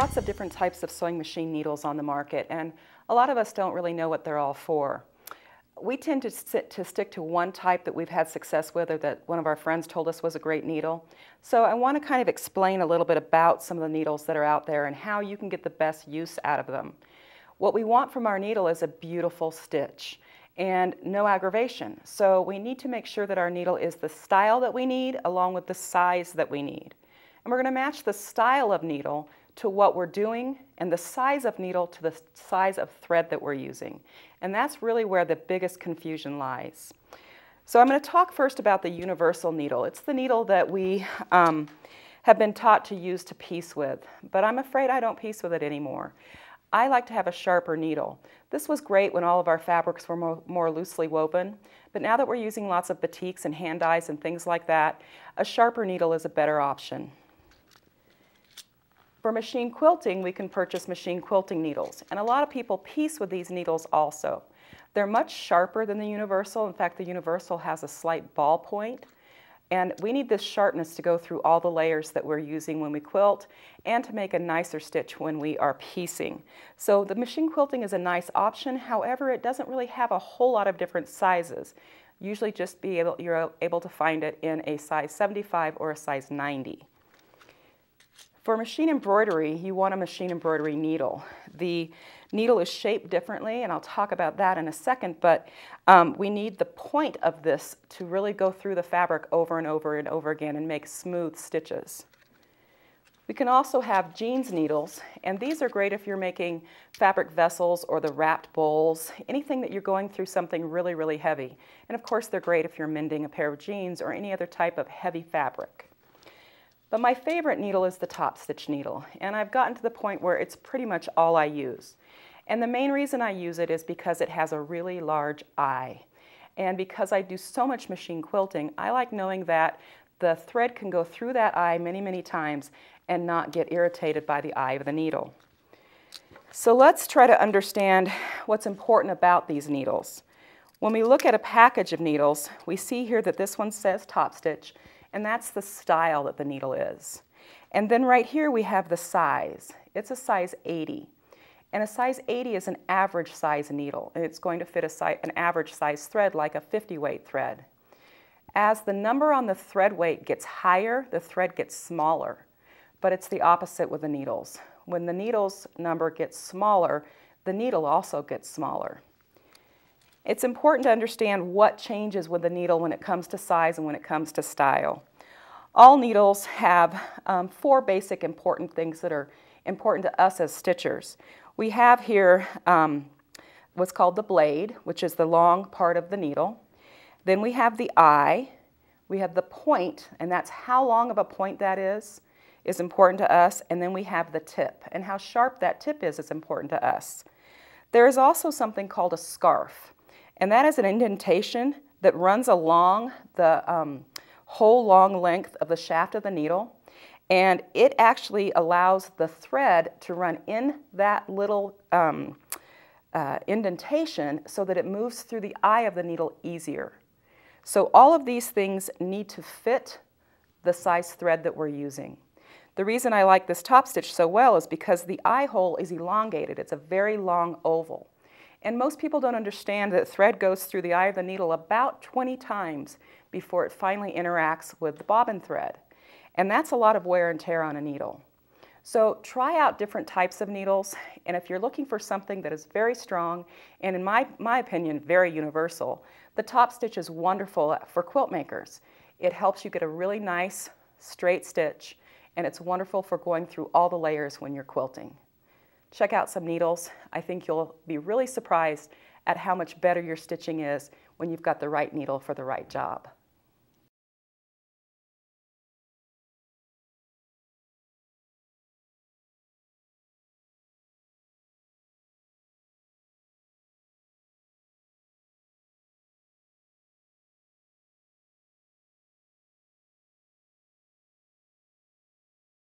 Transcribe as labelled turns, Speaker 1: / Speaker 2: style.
Speaker 1: lots of different types of sewing machine needles on the market, and a lot of us don't really know what they're all for. We tend to, sit, to stick to one type that we've had success with or that one of our friends told us was a great needle. So I want to kind of explain a little bit about some of the needles that are out there and how you can get the best use out of them. What we want from our needle is a beautiful stitch and no aggravation. So we need to make sure that our needle is the style that we need along with the size that we need. And we're going to match the style of needle to what we're doing and the size of needle to the size of thread that we're using. And that's really where the biggest confusion lies. So I'm going to talk first about the universal needle. It's the needle that we um, have been taught to use to piece with, but I'm afraid I don't piece with it anymore. I like to have a sharper needle. This was great when all of our fabrics were more, more, loosely woven, but now that we're using lots of batiks and hand dyes and things like that, a sharper needle is a better option. For machine quilting, we can purchase machine quilting needles, and a lot of people piece with these needles also. They're much sharper than the universal. In fact, the universal has a slight ball point, and we need this sharpness to go through all the layers that we're using when we quilt and to make a nicer stitch when we are piecing. So the machine quilting is a nice option. However, it doesn't really have a whole lot of different sizes. Usually just be able, you're able to find it in a size 75 or a size 90. For machine embroidery, you want a machine embroidery needle. The needle is shaped differently, and I'll talk about that in a second, but um, we need the point of this to really go through the fabric over and over and over again and make smooth stitches. We can also have jeans needles, and these are great if you're making fabric vessels or the wrapped bowls, anything that you're going through something really, really heavy. And of course, they're great if you're mending a pair of jeans or any other type of heavy fabric. But my favorite needle is the top stitch needle, and I've gotten to the point where it's pretty much all I use. And the main reason I use it is because it has a really large eye. And because I do so much machine quilting, I like knowing that the thread can go through that eye many, many times and not get irritated by the eye of the needle. So let's try to understand what's important about these needles. When we look at a package of needles, we see here that this one says top stitch, and that's the style that the needle is. And then right here we have the size. It's a size 80. And a size 80 is an average size needle. It's going to fit an average size thread like a 50 weight thread. As the number on the thread weight gets higher, the thread gets smaller. But it's the opposite with the needles. When the needle's number gets smaller, the needle also gets smaller. It's important to understand what changes with the needle when it comes to size and when it comes to style. All needles have um, four basic important things that are important to us as stitchers. We have here um, what's called the blade, which is the long part of the needle. Then we have the eye. We have the point, and that's how long of a point that is, is important to us. And then we have the tip, and how sharp that tip is is important to us. There is also something called a scarf. And that is an indentation that runs along the um, whole long length of the shaft of the needle. And it actually allows the thread to run in that little um, uh, indentation so that it moves through the eye of the needle easier. So all of these things need to fit the size thread that we're using. The reason I like this top stitch so well is because the eye hole is elongated. It's a very long oval. And most people don't understand that thread goes through the eye of the needle about 20 times before it finally interacts with the bobbin thread. And that's a lot of wear and tear on a needle. So try out different types of needles, and if you're looking for something that is very strong, and in my, my opinion, very universal, the top stitch is wonderful for quilt makers. It helps you get a really nice straight stitch, and it's wonderful for going through all the layers when you're quilting. Check out some needles. I think you'll be really surprised at how much better your stitching is when you've got the right needle for the right job.